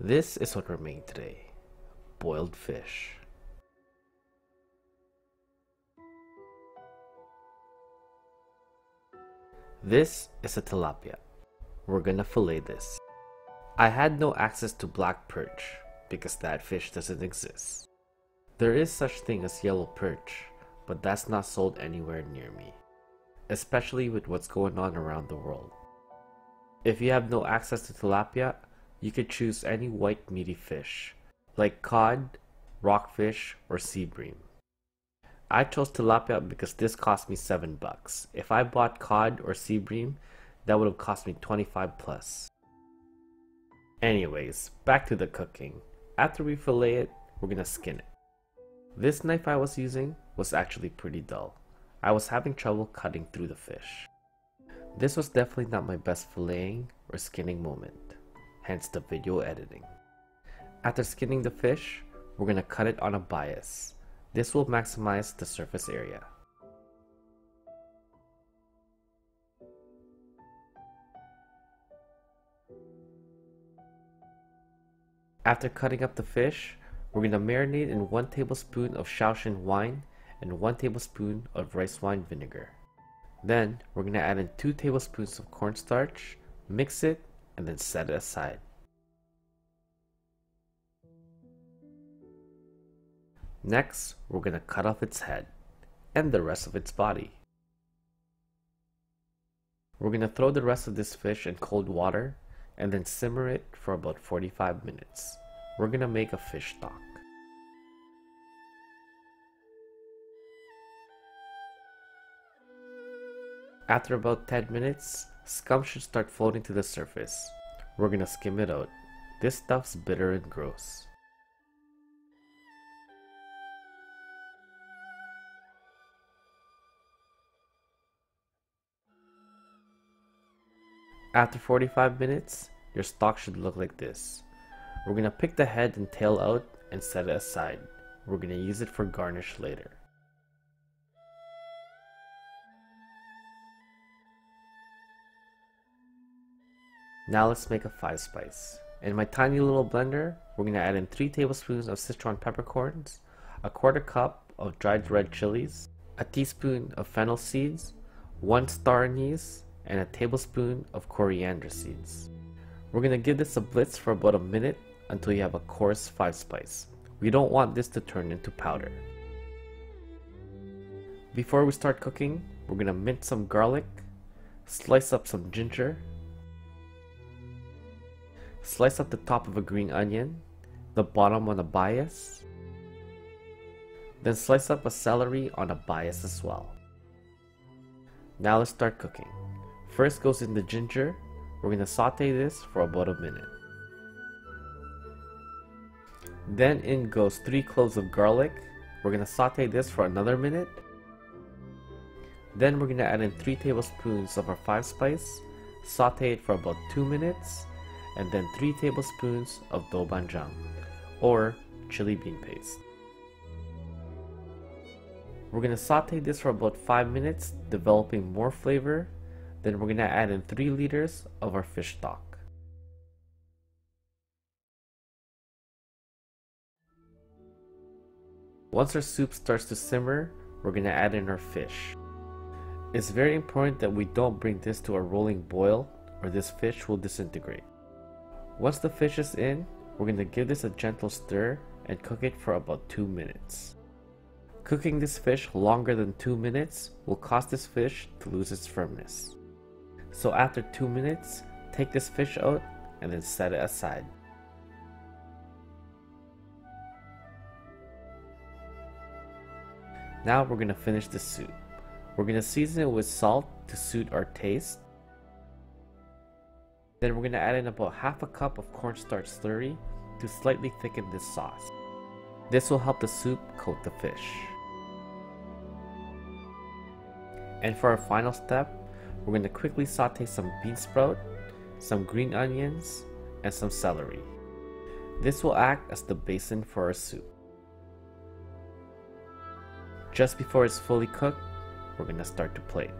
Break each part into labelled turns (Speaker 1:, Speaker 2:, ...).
Speaker 1: This is what we're making today boiled fish. This is a tilapia. We're gonna fillet this. I had no access to black perch because that fish doesn't exist. There is such thing as yellow perch, but that's not sold anywhere near me, especially with what's going on around the world. If you have no access to tilapia, you could choose any white meaty fish, like cod, rockfish, or sea bream. I chose tilapia because this cost me 7 bucks. If I bought cod or sea bream, that would have cost me 25 plus. Anyways, back to the cooking. After we fillet it, we're gonna skin it. This knife I was using was actually pretty dull. I was having trouble cutting through the fish. This was definitely not my best filleting or skinning moment, hence the video editing. After skinning the fish, we're gonna cut it on a bias. This will maximize the surface area. After cutting up the fish, we're going to marinate in 1 tablespoon of Shaoxing wine and 1 tablespoon of rice wine vinegar. Then we're going to add in 2 tablespoons of cornstarch, mix it, and then set it aside. Next, we're going to cut off its head and the rest of its body. We're going to throw the rest of this fish in cold water and then simmer it for about 45 minutes. We're going to make a fish stock. After about 10 minutes, scum should start floating to the surface. We're gonna skim it out. This stuff's bitter and gross. After 45 minutes, your stock should look like this. We're gonna pick the head and tail out and set it aside. We're gonna use it for garnish later. Now let's make a 5 spice. In my tiny little blender, we're going to add in 3 tablespoons of Sichuan peppercorns, a quarter cup of dried red chilies, a teaspoon of fennel seeds, 1 star anise, and a tablespoon of coriander seeds. We're going to give this a blitz for about a minute until you have a coarse 5 spice. We don't want this to turn into powder. Before we start cooking, we're going to mince some garlic, slice up some ginger, Slice up the top of a green onion, the bottom on a bias, then slice up a celery on a bias as well. Now let's start cooking. First goes in the ginger. We're going to saute this for about a minute. Then in goes 3 cloves of garlic. We're going to saute this for another minute. Then we're going to add in 3 tablespoons of our 5 spice, saute it for about 2 minutes, and then 3 tablespoons of doubanjiang, or chili bean paste. We're going to saute this for about 5 minutes, developing more flavor. Then we're going to add in 3 liters of our fish stock. Once our soup starts to simmer, we're going to add in our fish. It's very important that we don't bring this to a rolling boil or this fish will disintegrate. Once the fish is in, we're going to give this a gentle stir and cook it for about 2 minutes. Cooking this fish longer than 2 minutes will cause this fish to lose its firmness. So after 2 minutes, take this fish out and then set it aside. Now we're going to finish the soup. We're going to season it with salt to suit our taste then we're going to add in about half a cup of cornstarch slurry to slightly thicken this sauce. This will help the soup coat the fish. And for our final step, we're going to quickly saute some bean sprout, some green onions, and some celery. This will act as the basin for our soup. Just before it's fully cooked, we're going to start to plate.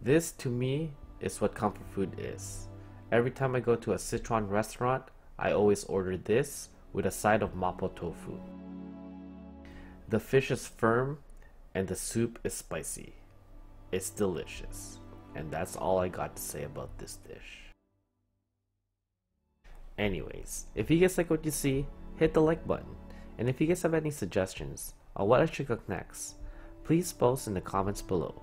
Speaker 1: This to me is what comfort food is. Every time I go to a Sichuan restaurant, I always order this with a side of mapo tofu. The fish is firm and the soup is spicy. It's delicious. And that's all I got to say about this dish. Anyways, if you guys like what you see, hit the like button. And if you guys have any suggestions on what I should cook next, please post in the comments below.